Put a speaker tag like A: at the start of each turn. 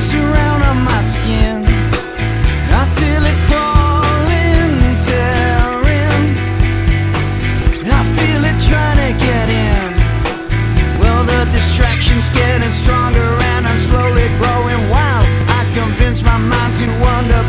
A: wraps around on my skin. I feel it crawling, tearing. I feel it trying to get in. Well, the distraction's getting stronger, and I'm slowly growing wild. I convince my mind to wander.